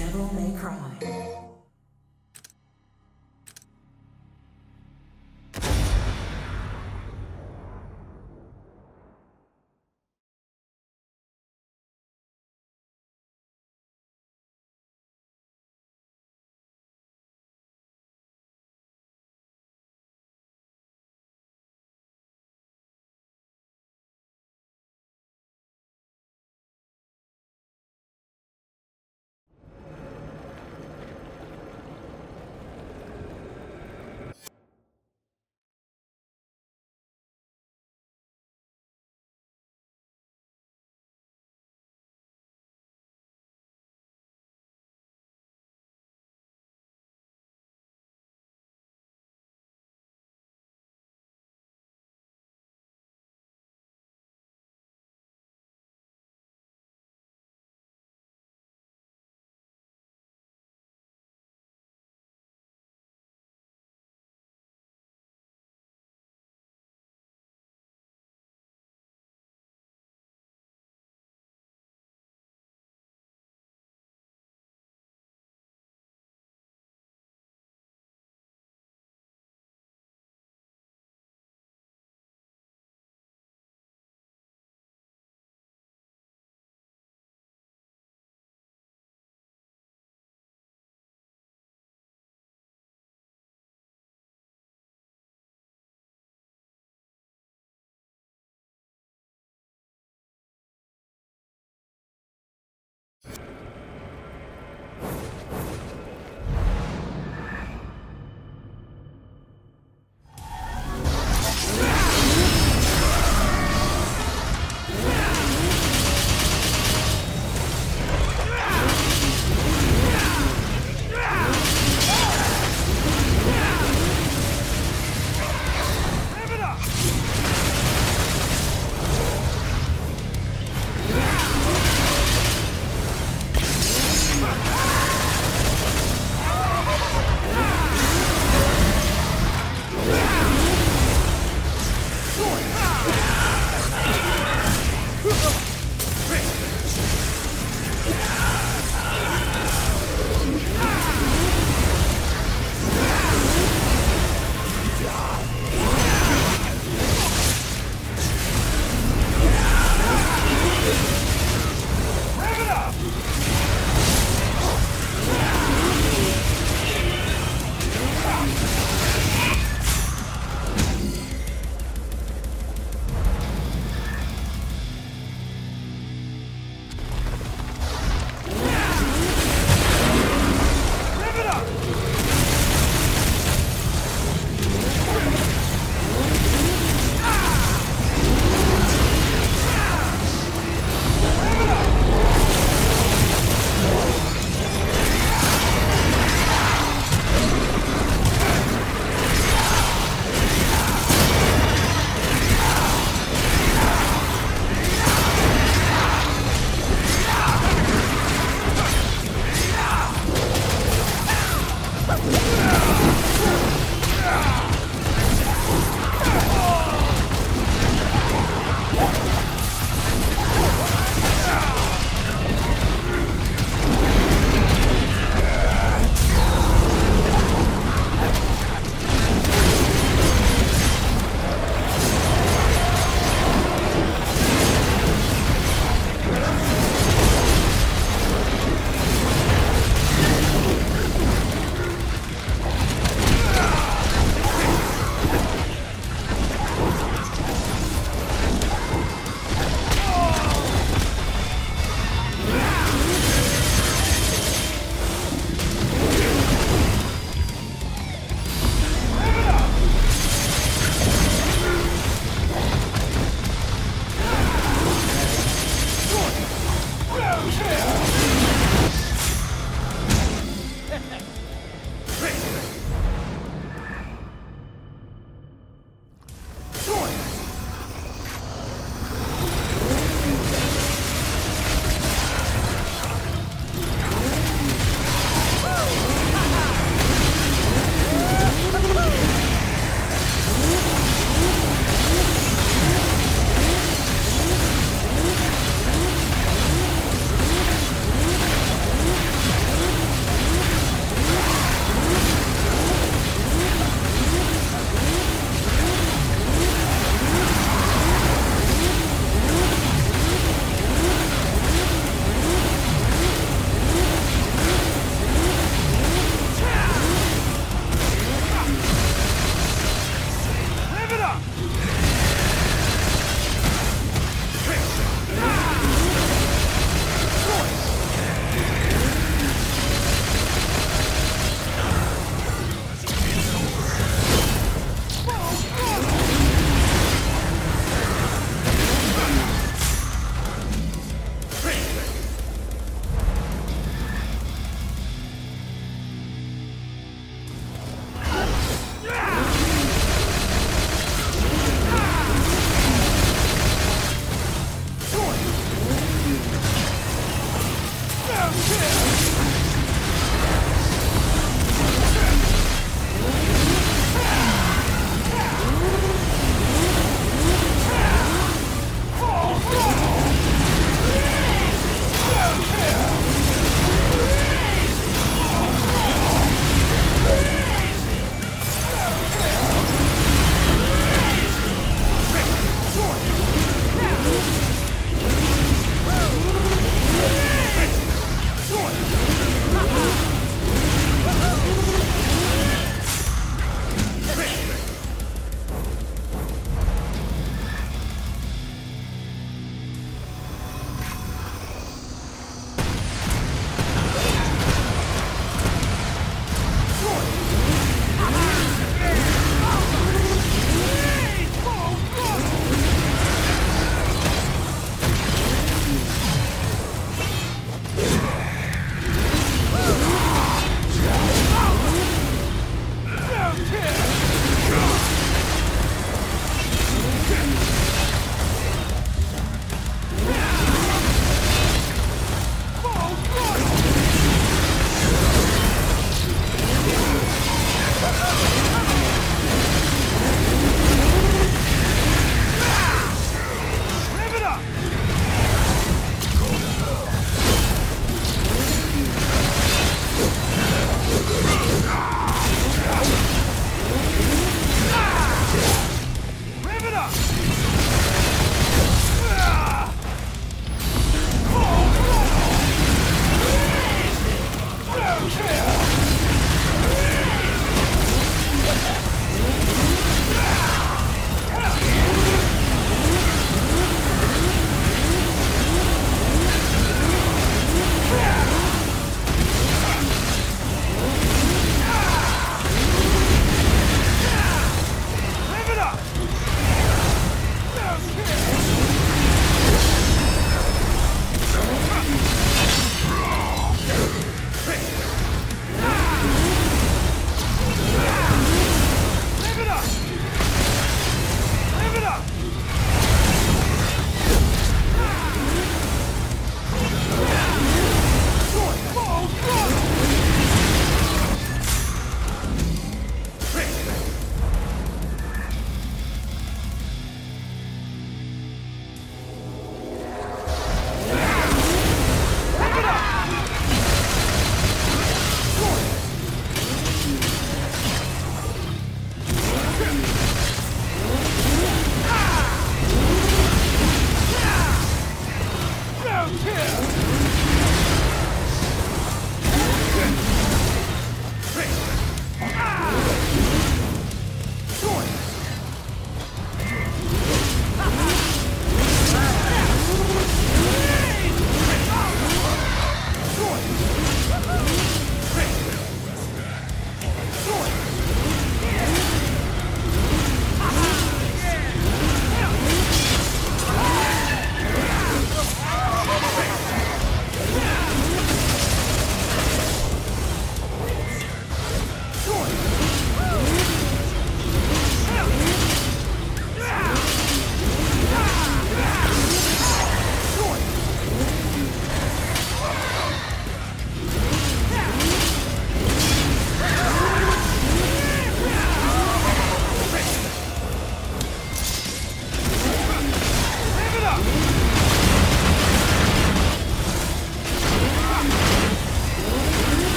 Devil May Cry. Yeah.